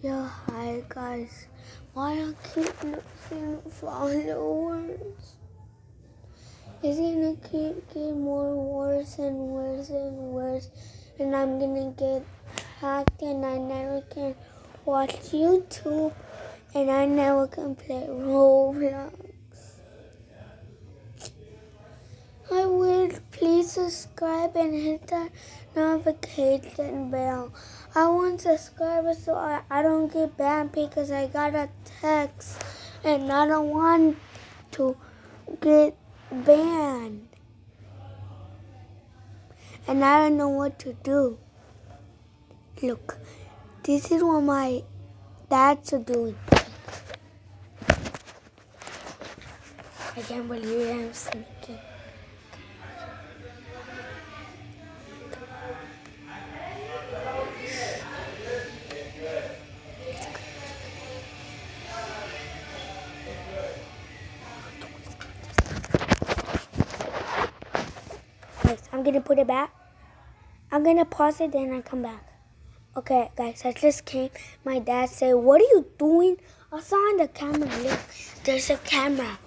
Yeah, hi guys. Why I keep losing followers? It's gonna keep getting more worse and worse and worse, and I'm gonna get hacked, and I never can watch YouTube, and I never can play Roblox. I would please subscribe and hit that notification bell. I want subscribers so I, I don't get banned because I got a text and I don't want to get banned. And I don't know what to do. Look, this is what my dad's doing. I can't believe I'm sneaking. I'm gonna put it back. I'm gonna pause it, then I come back. Okay, guys, I just came. My dad said, "What are you doing?" I saw on the camera. Look, there's a camera.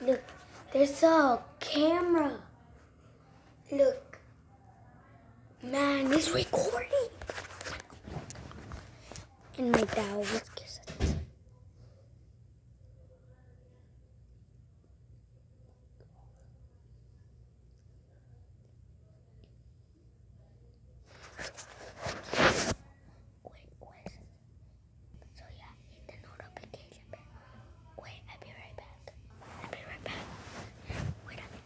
Look, there's a camera. Look, man, it's recording. And my dad was kissing. Wait, wait. So yeah, hit the notification bell. Wait, I'll be right back. I'll be right back. Wait a minute.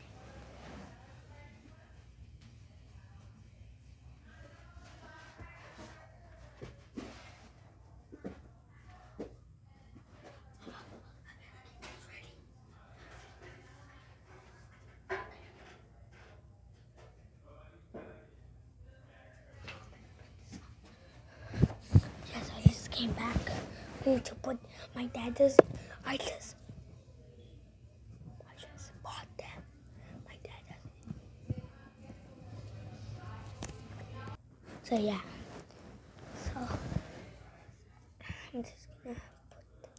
Yes, I just came back. I need to put my dad does. I just. I just bought them. My dad does. So yeah. So I'm just gonna put.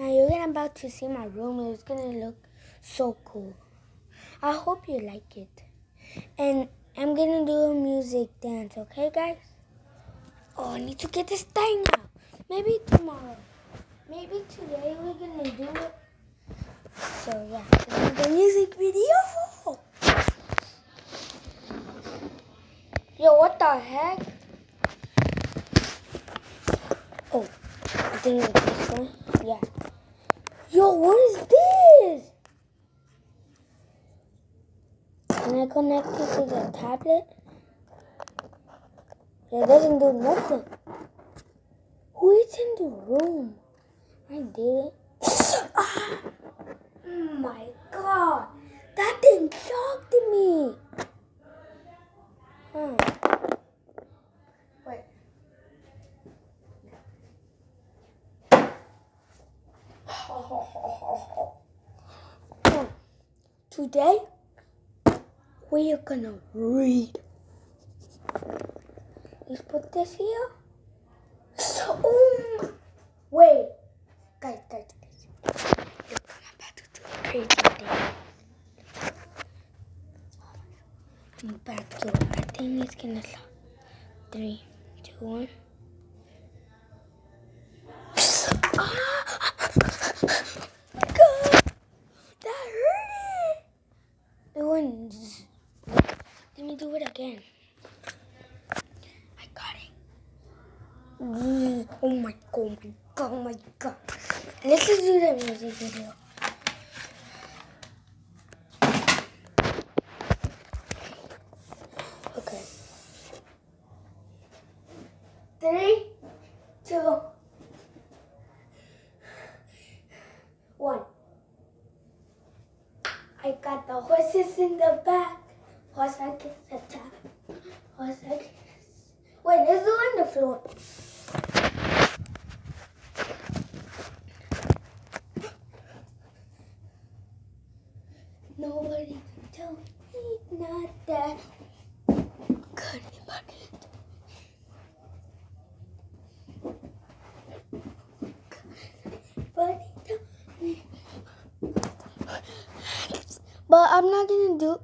Now you're about to see my room. It's gonna look so cool. I hope you like it. And I'm gonna do a music dance, okay, guys? Oh, I need to get this thing out. Maybe tomorrow. Maybe today we're gonna do it. So, yeah, this is the music video. Yo, what the heck? Oh, I think it's this one. Yeah. Yo, what is this? Can I connect it to the tablet? It doesn't do nothing. Who is in the room? I did it. ah! Oh my god! That thing shocked me! Hmm. Wait. Hmm. Today, we are gonna read. Let's put this here. Oh, wait, guys, guys, guys. Look, I'm about to do a crazy thing. I'm about to. I think it's gonna stop. Three, two, one. God, that hurt it. It went. zzz. Let me do it again. I got it. Oh my god, oh my god, oh my god. Let's just do the music video. Okay. Three, two, one. I got the horses in the back. Kiss the top. Horse I kiss. Wait, let's do on the floor. Nobody can tell me not that. But I'm not gonna do.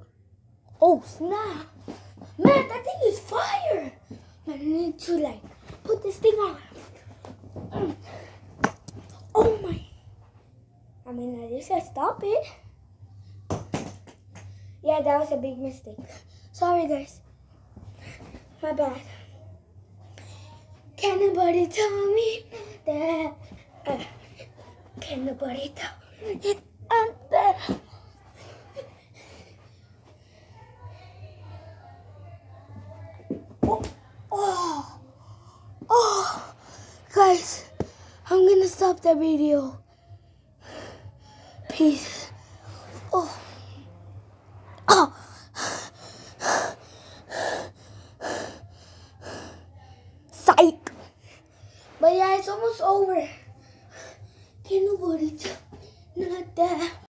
Oh snap! Man, that thing is fire! Man, I need to like put this thing on. Oh my! I mean, at least I stop it. Yeah, that was a big mistake. Sorry, guys. My bad. Can nobody tell me that? Uh, can nobody tell me that? The video. Peace. Oh, oh. Psych. But yeah, it's almost over. Can nobody tell? Not that.